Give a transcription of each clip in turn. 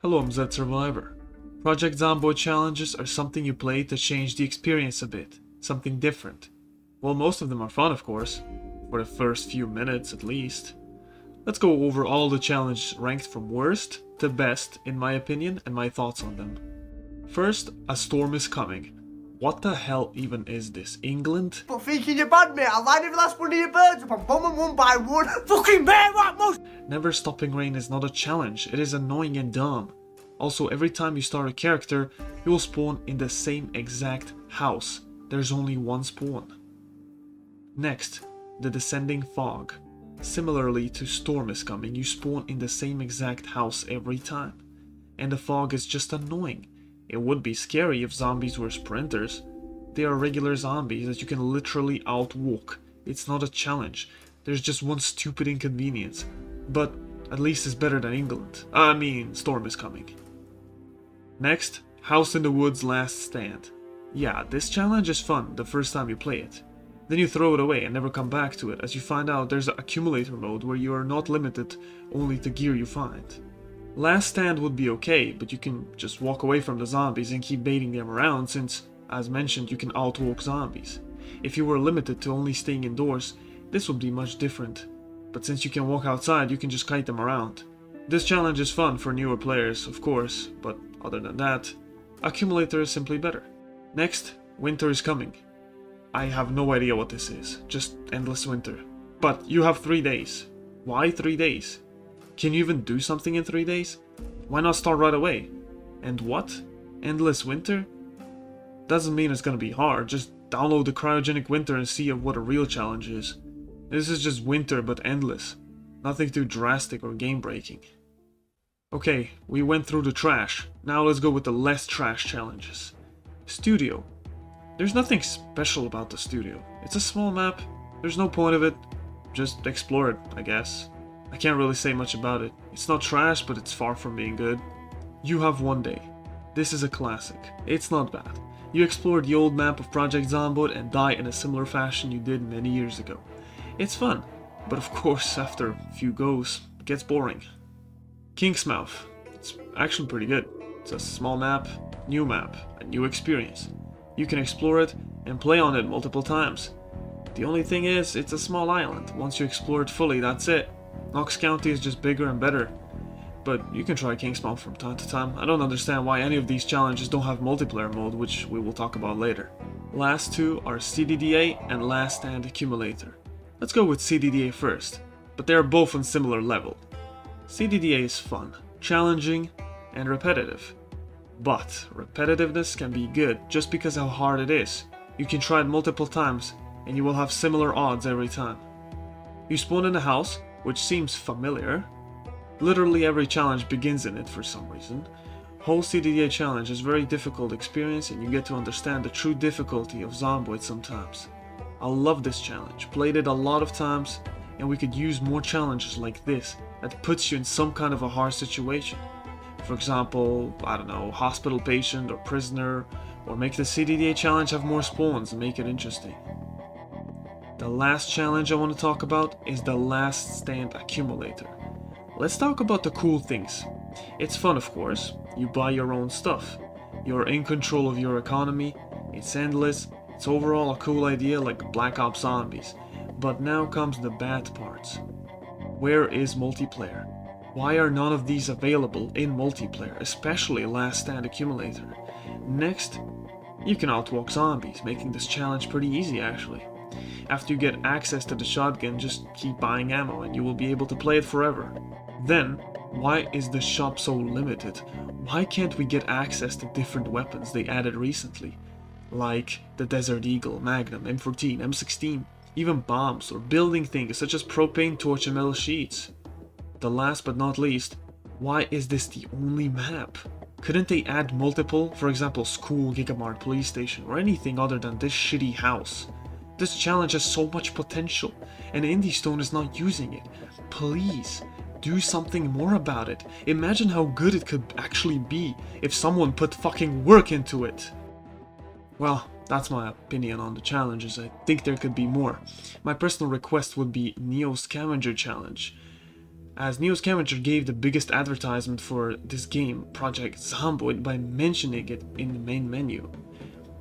Hello, I'm Zed Survivor. Project Zomboid challenges are something you play to change the experience a bit, something different. Well, most of them are fun, of course, for the first few minutes at least. Let's go over all the challenges ranked from worst to best, in my opinion, and my thoughts on them. First, A Storm is Coming. What the hell even is this? England? But thinking you're bad, mate, I lined every last one of your birds up and bomb them one by one. Fucking bear what most. Never stopping rain is not a challenge, it is annoying and dumb. Also, every time you start a character, you will spawn in the same exact house. There's only one spawn. Next, the Descending Fog. Similarly to Storm is Coming, you spawn in the same exact house every time. And the fog is just annoying. It would be scary if zombies were sprinters. They are regular zombies that you can literally outwalk. It's not a challenge. There's just one stupid inconvenience. But at least it's better than England. I mean, Storm is coming. Next, House in the Woods Last Stand. Yeah, this challenge is fun the first time you play it. Then you throw it away and never come back to it as you find out there's an accumulator mode where you are not limited only to gear you find. Last Stand would be okay, but you can just walk away from the zombies and keep baiting them around since, as mentioned, you can outwalk zombies. If you were limited to only staying indoors, this would be much different. But since you can walk outside, you can just kite them around. This challenge is fun for newer players, of course, but other than that, Accumulator is simply better. Next, Winter is Coming. I have no idea what this is, just endless winter. But you have three days. Why three days? Can you even do something in three days? Why not start right away? And what? Endless winter? Doesn't mean it's gonna be hard, just download the cryogenic winter and see what a real challenge is. This is just winter but endless. Nothing too drastic or game breaking. Okay, we went through the trash. Now let's go with the less trash challenges. Studio. There's nothing special about the studio. It's a small map. There's no point of it. Just explore it, I guess. I can't really say much about it. It's not trash, but it's far from being good. You have one day. This is a classic. It's not bad. You explore the old map of Project Zomboid and die in a similar fashion you did many years ago. It's fun, but of course, after a few goes, it gets boring. Kingsmouth. It's actually pretty good. It's a small map, new map, a new experience. You can explore it and play on it multiple times. The only thing is, it's a small island. Once you explore it fully, that's it. Knox County is just bigger and better. But you can try Kingsmouth from time to time. I don't understand why any of these challenges don't have multiplayer mode, which we will talk about later. Last two are CDDA and Last Stand Accumulator. Let's go with CDDA first, but they are both on similar level. CDDA is fun, challenging, and repetitive. But repetitiveness can be good just because how hard it is. You can try it multiple times and you will have similar odds every time. You spawn in a house, which seems familiar. Literally every challenge begins in it for some reason. Whole CDDA challenge is very difficult experience and you get to understand the true difficulty of Zomboid sometimes. I love this challenge, played it a lot of times, and we could use more challenges like this that puts you in some kind of a hard situation. For example, I don't know, hospital patient or prisoner, or make the CDDA challenge have more spawns and make it interesting. The last challenge I want to talk about is the Last Stand Accumulator. Let's talk about the cool things. It's fun, of course. You buy your own stuff. You're in control of your economy. It's endless. It's overall a cool idea like Black Ops Zombies. But now comes the bad parts. Where is multiplayer? Why are none of these available in multiplayer, especially Last Stand Accumulator? Next, you can outwalk zombies, making this challenge pretty easy actually. After you get access to the shotgun, just keep buying ammo and you will be able to play it forever. Then, why is the shop so limited? Why can't we get access to different weapons they added recently? Like the Desert Eagle, Magnum, M14, M16, even bombs or building things such as propane torch and metal sheets. The last but not least, why is this the only map? Couldn't they add multiple, for example school, Gigamart, police station, or anything other than this shitty house? This challenge has so much potential, and IndieStone is not using it. Please, do something more about it. Imagine how good it could actually be if someone put fucking work into it. Well, that's my opinion on the challenges. I think there could be more. My personal request would be Neo Scavenger Challenge. as Neo Scavenger gave the biggest advertisement for this game, Project Zomboid, by mentioning it in the main menu.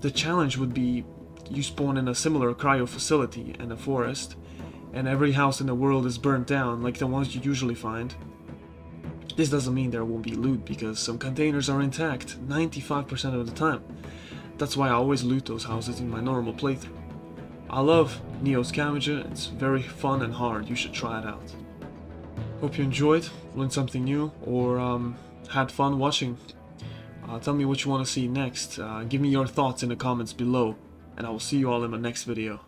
The challenge would be you spawn in a similar cryo facility in a forest, and every house in the world is burnt down like the ones you usually find. This doesn't mean there won't be loot because some containers are intact 95% of the time. That's why I always loot those houses in my normal playthrough. I love Neo Scavenger, it's very fun and hard, you should try it out. Hope you enjoyed, learned something new, or um, had fun watching. Uh, tell me what you want to see next, uh, give me your thoughts in the comments below, and I will see you all in my next video.